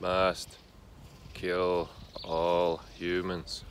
must kill all humans.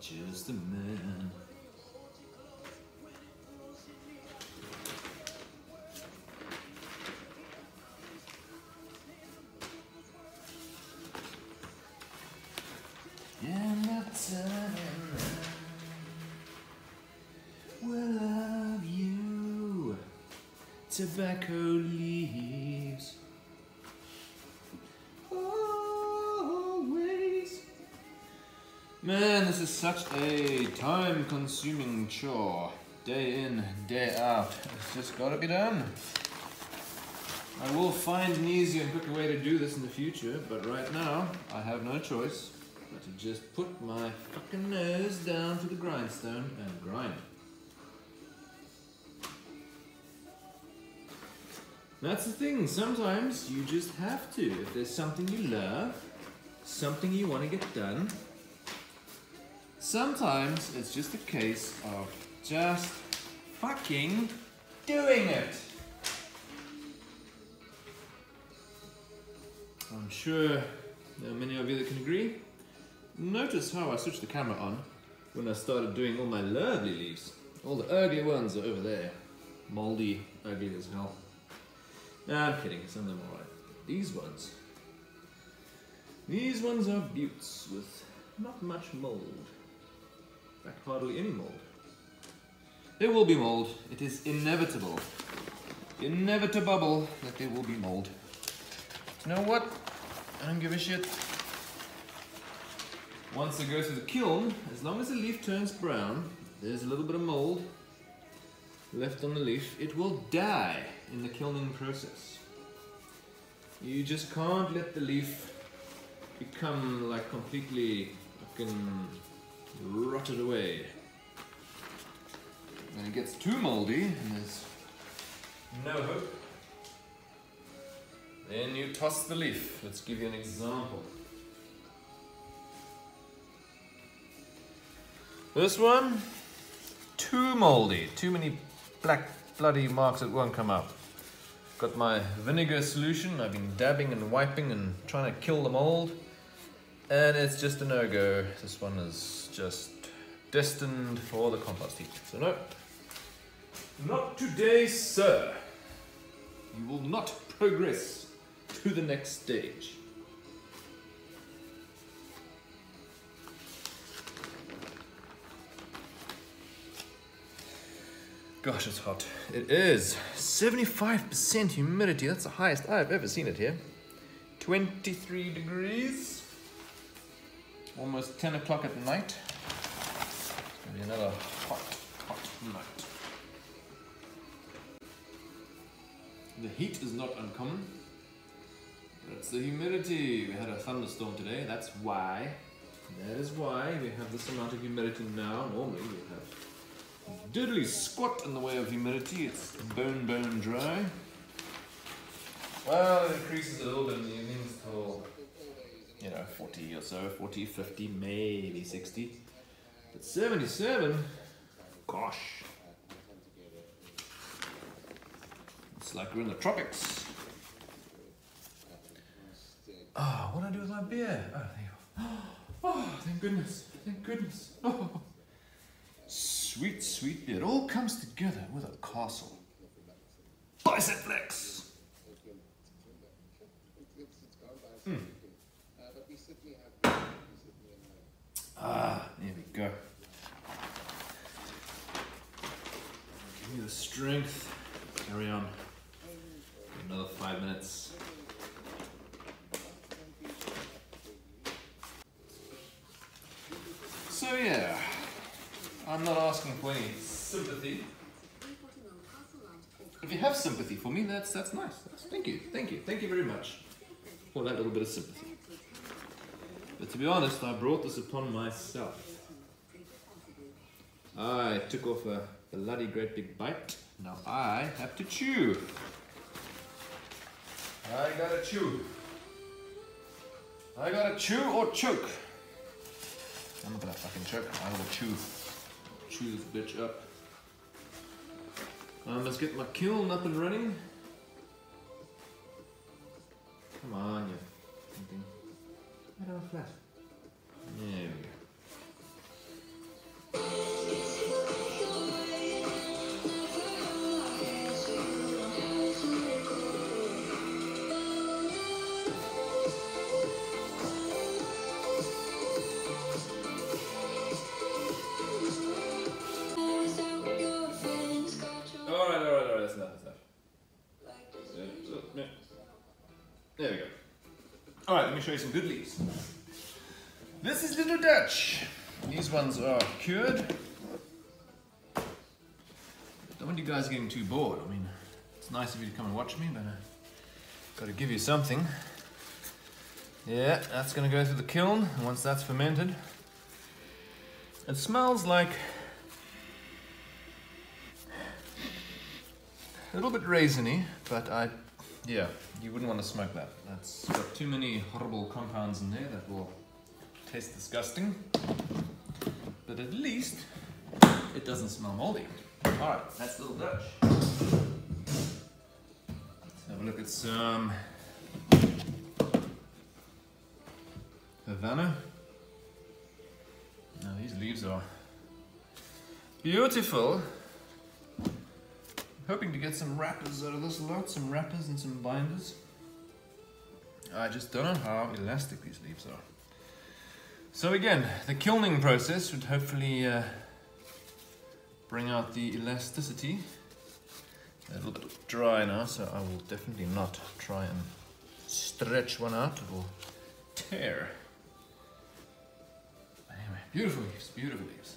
Just a man. In the time will love you. Tobacco leaves. Such a time consuming chore. Day in, day out. It's just gotta be done. I will find an easier and quicker way to do this in the future, but right now, I have no choice but to just put my fucking nose down to the grindstone and grind. That's the thing, sometimes you just have to. If there's something you love, something you want to get done, sometimes it's just a case of just fucking doing it. I'm sure there are many of you that can agree. Notice how I switched the camera on when I started doing all my lovely leaves. All the ugly ones are over there. Moldy, ugly as hell. Nah, I'm kidding, some of them are alright. These ones. These ones are buttes with not much mold. In fact, hardly any mold. There will be mold. It is inevitable. Inevitable bubble that there will be mold. You know what? I don't give a shit. Once it goes to the kiln, as long as the leaf turns brown, there's a little bit of mold left on the leaf, it will die in the kilning process. You just can't let the leaf become like completely fucking rotted away. When it gets too moldy and there's no hope, then you toss the leaf. Let's give you an example. This one, too moldy, too many black bloody marks that won't come up. Got my vinegar solution, I've been dabbing and wiping and trying to kill the mold. And it's just a no-go. This one is just destined for the compost heap. So no, not today, sir. You will not progress to the next stage. Gosh, it's hot. It is. 75% humidity. That's the highest I've ever seen it here. 23 degrees. Almost 10 o'clock at night. It's gonna be another hot, hot night. The heat is not uncommon. That's the humidity. We had a thunderstorm today. That's why. That is why we have this amount of humidity now. Normally we have diddly squat in the way of humidity. It's bone bone dry. Well, it increases a little bit in the evenings till, you know, 40 or so, 40, 50, maybe 60. But 77, gosh. It's like we're in the tropics. Oh, what do I do with my beer? Oh, there you. Oh, thank goodness. Thank goodness. Oh. Sweet, sweet beer. It all comes together with a castle. Bicep flex. Mm. Ah, there we go. Give me the strength. Carry on. Another five minutes. So yeah, I'm not asking for any sympathy. If you have sympathy for me, that's that's nice. Thank you, thank you, thank you very much for that little bit of sympathy. But to be honest, I brought this upon myself. I took off a bloody great big bite. Now I have to chew. I gotta chew. I gotta chew or choke. I'm not gonna fucking choke. I gotta chew. Chew this bitch up. I must get my kiln up and running. Come on, you thinking. Get on flat. There me show you some good leaves. This is Little Dutch. These ones are cured. Don't want you guys getting too bored. I mean, it's nice of you to come and watch me, but uh, I've got to give you something. Yeah, that's going to go through the kiln, once that's fermented, it smells like a little bit raisiny, but I, yeah, you wouldn't want to smoke that. That's got too many horrible compounds in there that will taste disgusting. But at least it doesn't smell moldy. All right, that's Little Dutch. Let's have a look at some Havana. Now these leaves are beautiful. Hoping to get some wrappers out of this lot, some wrappers and some binders. I just don't know how elastic these leaves are. So again, the kilning process would hopefully uh, bring out the elasticity. A little bit dry now, so I will definitely not try and stretch one out. It will tear. Anyway, beautiful leaves, beautiful leaves.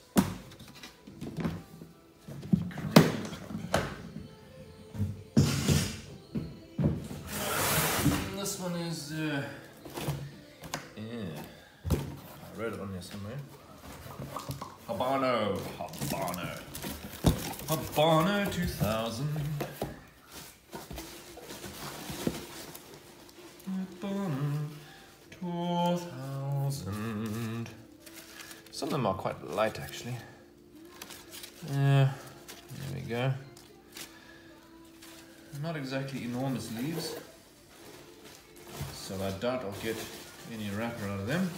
One is, uh, yeah, I read it on there somewhere. Habano, Habano, Habano 2000. Habano 2000. Some of them are quite light actually. Yeah, there we go. Not exactly enormous leaves, so I doubt I'll get any wrapper out of them.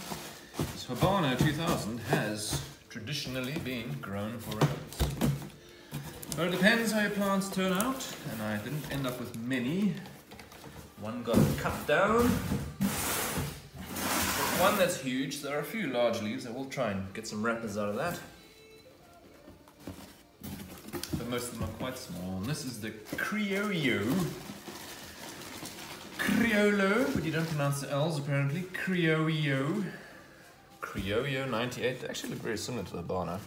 This Habano 2000 has traditionally been grown for oats. But it depends how your plants turn out, and I didn't end up with many. One got cut down. One that's huge, there are a few large leaves. I will try and get some wrappers out of that. But most of them are quite small. And this is the Criollo. Criollo, but you don't pronounce the L's apparently. Criollo. Criollo 98. They actually look very similar to the Habano.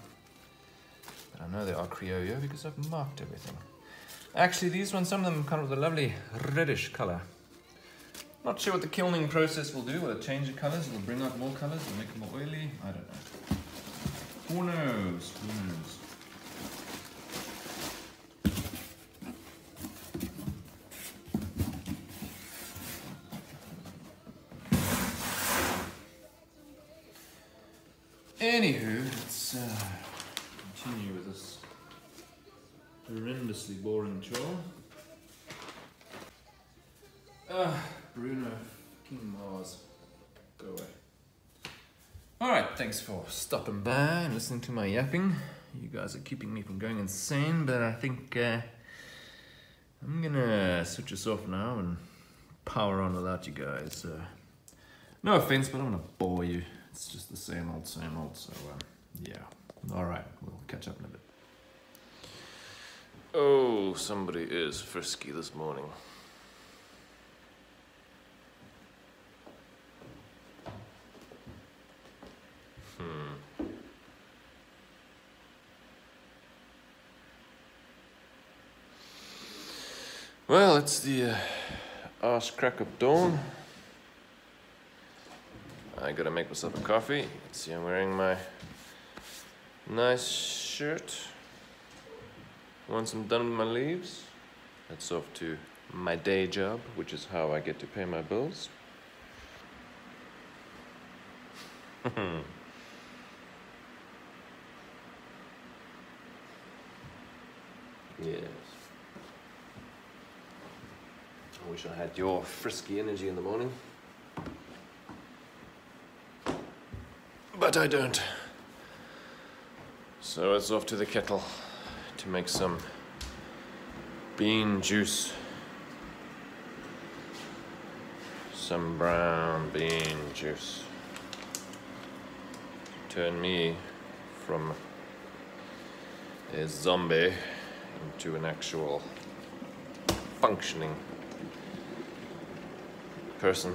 But I know they are Criollo because I've marked everything. Actually, these ones, some of them come with a lovely reddish color. Not sure what the kilning process will do. Will it change the colors? Will it bring out more colors? Will it make them more oily? I don't know. Who knows? Who knows? Thanks for stopping by and listening to my yapping. You guys are keeping me from going insane, but I think uh, I'm gonna switch this off now and power on without you guys. Uh, no offense, but I'm gonna bore you. It's just the same old, same old, so um, yeah. Alright, we'll catch up in a bit. Oh, somebody is frisky this morning. Well, it's the uh, crack of dawn. I gotta make myself a coffee. Can see I'm wearing my nice shirt. Once I'm done with my leaves, that's off to my day job, which is how I get to pay my bills. yes. I wish I had your frisky energy in the morning. But I don't. So it's off to the kettle to make some bean juice. Some brown bean juice. Turn me from a zombie into an actual functioning person.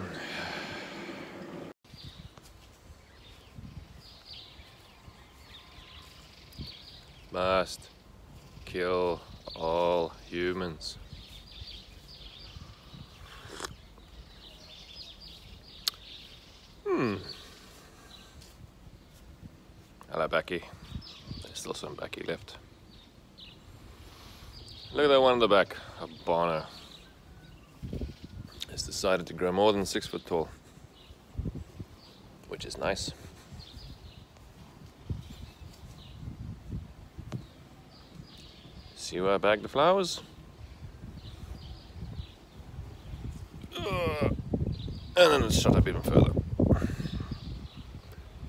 Must kill all humans. Hmm. Hello, Becky. There's still some Becky left. Look at that one in the back, a Bonner. Decided to grow more than six foot tall, which is nice. See where I bagged the flowers? Uh, and then it's shut up even further.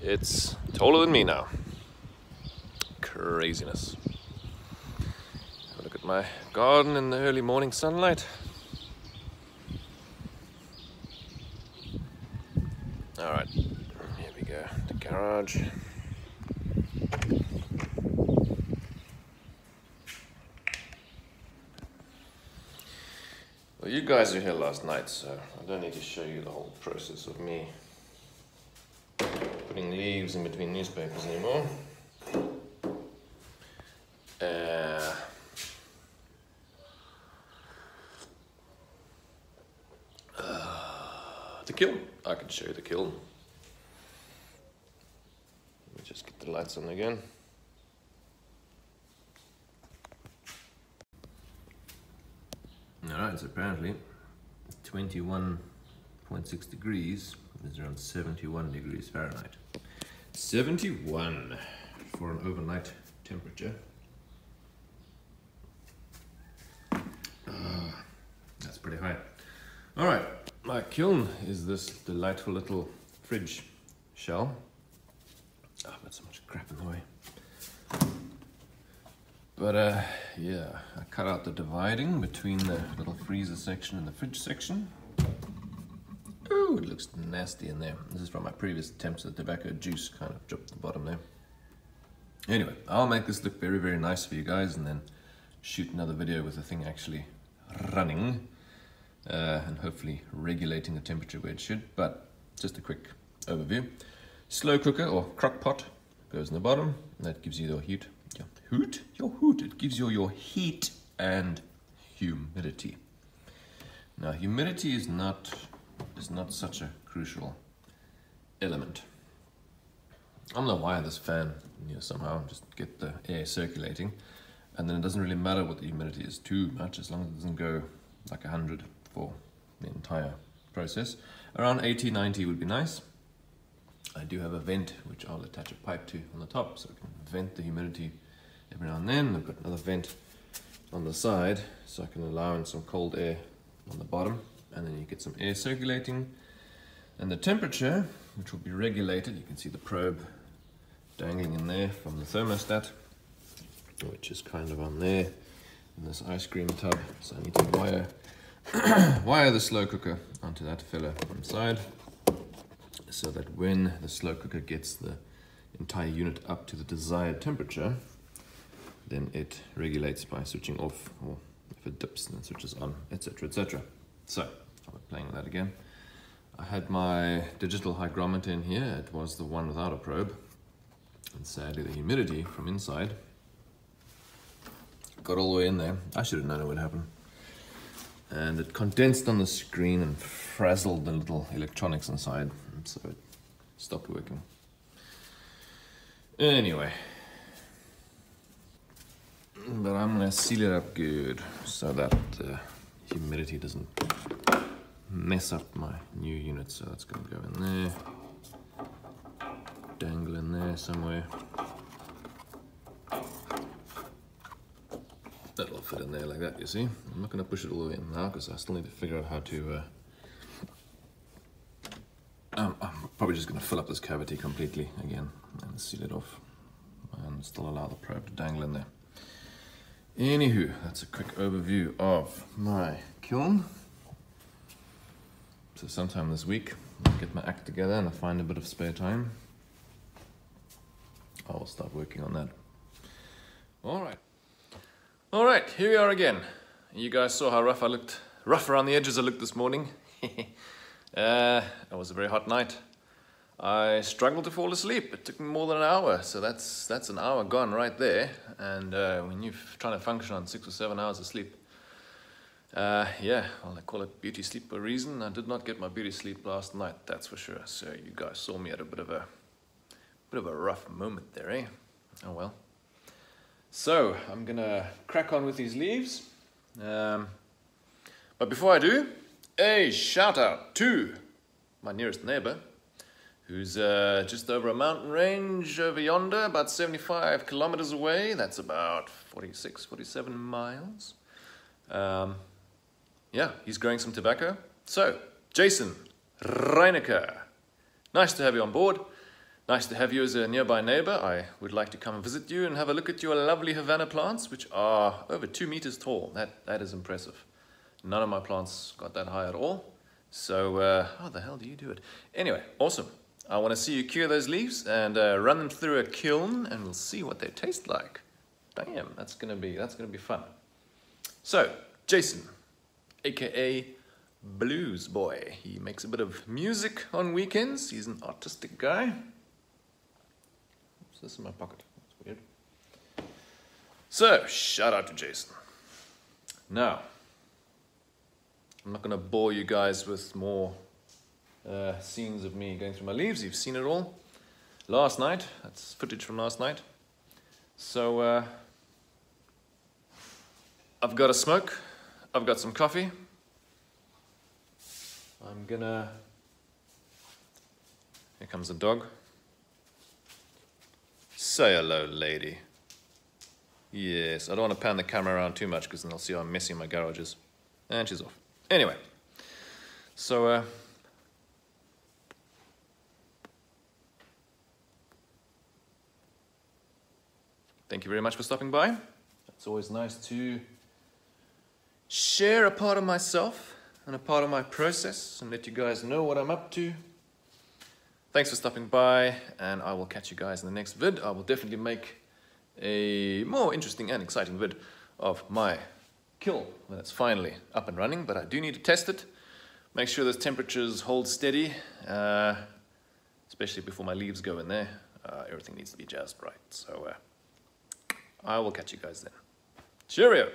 It's taller than me now. Craziness. Have a look at my garden in the early morning sunlight. All right, here we go. The garage. Well, you guys were here last night, so I don't need to show you the whole process of me putting leaves in between newspapers anymore. Uh, the kiln. I can show you the kiln. Let me just get the lights on again. Alright, so apparently 21.6 degrees is around 71 degrees Fahrenheit. 71 for an overnight temperature. Ah, that's pretty high. Alright, my kiln is this delightful little fridge shell. Oh, I've got so much crap in the way. But uh, yeah, I cut out the dividing between the little freezer section and the fridge section. Ooh, it looks nasty in there. This is from my previous attempts at tobacco juice, kind of dropped the bottom there. Anyway, I'll make this look very, very nice for you guys and then shoot another video with the thing actually running uh, and hopefully regulating the temperature where it should. But just a quick overview. Slow cooker or crock pot goes in the bottom. That gives you the heat your hoot, your hoot. It gives you your heat and humidity. Now, humidity is not is not such a crucial element. I'm gonna wire this fan you know, somehow, just get the air circulating, and then it doesn't really matter what the humidity is too much, as long as it doesn't go like 100 for the entire process. Around 80, 90 would be nice. I do have a vent which I'll attach a pipe to on the top so it can vent the humidity every now and then. I've got another vent on the side so I can allow in some cold air on the bottom and then you get some air circulating and the temperature which will be regulated you can see the probe dangling in there from the thermostat which is kind of on there in this ice cream tub so I need to wire wire the slow cooker onto that filler from side so that when the slow cooker gets the entire unit up to the desired temperature, then it regulates by switching off, or if it dips, then switches on, etc. etc. So, I'm playing with that again. I had my digital hygrometer in here, it was the one without a probe, and sadly the humidity from inside got all the way in there. I should have known it would happen. And it condensed on the screen and frazzled the little electronics inside so it stopped working. Anyway. But I'm gonna seal it up good so that uh, humidity doesn't mess up my new unit. So that's gonna go in there, dangle in there somewhere. Fit in there like that, you see. I'm not gonna push it all the way in now because I still need to figure out how to uh, I'm probably just going to fill up this cavity completely again and seal it off and still allow the probe to dangle in there. Anywho, that's a quick overview of my kiln. So sometime this week, I'll get my act together and I find a bit of spare time. I will start working on that. All right. All right, here we are again. You guys saw how rough I looked, rough around the edges I looked this morning. Uh, it was a very hot night. I struggled to fall asleep. It took me more than an hour, so that's that's an hour gone right there. And uh, when you're trying to function on six or seven hours of sleep, uh, yeah, well, I call it beauty sleep for a reason. I did not get my beauty sleep last night, that's for sure. So you guys saw me at a bit of a bit of a rough moment there, eh? Oh well. So I'm gonna crack on with these leaves. Um, but before I do, a shout out to my nearest neighbor, who's uh, just over a mountain range over yonder, about 75 kilometers away. That's about 46, 47 miles. Um, yeah, he's growing some tobacco. So, Jason Reinecker, nice to have you on board. Nice to have you as a nearby neighbor. I would like to come and visit you and have a look at your lovely Havana plants, which are over two meters tall. That, that is impressive. None of my plants got that high at all. So uh, how the hell do you do it? Anyway, awesome. I want to see you cure those leaves and uh, run them through a kiln and we'll see what they taste like. Damn, that's gonna be that's gonna be fun. So, Jason, aka Blues Boy. He makes a bit of music on weekends. He's an artistic guy. This in my pocket? That's weird. So, shout out to Jason. Now, I'm not going to bore you guys with more uh, scenes of me going through my leaves. You've seen it all last night. That's footage from last night. So uh, I've got a smoke. I've got some coffee. I'm gonna. Here comes the dog. Say hello, lady. Yes, I don't want to pan the camera around too much because then they'll see how messy my garage is. And she's off. Anyway, so uh, thank you very much for stopping by. It's always nice to share a part of myself and a part of my process and let you guys know what I'm up to. Thanks for stopping by, and I will catch you guys in the next vid. I will definitely make a more interesting and exciting vid of my kiln when it's finally up and running, but I do need to test it. Make sure those temperatures hold steady, uh, especially before my leaves go in there. Uh, everything needs to be just right. So uh, I will catch you guys then. Cheerio!